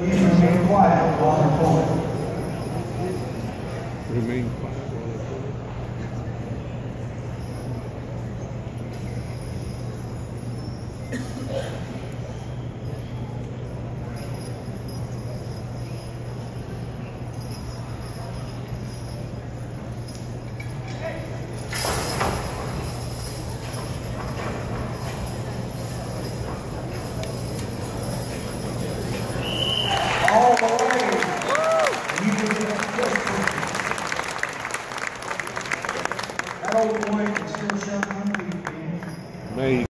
Please remain quiet while recording. Remain quiet. That old boy can still shove money.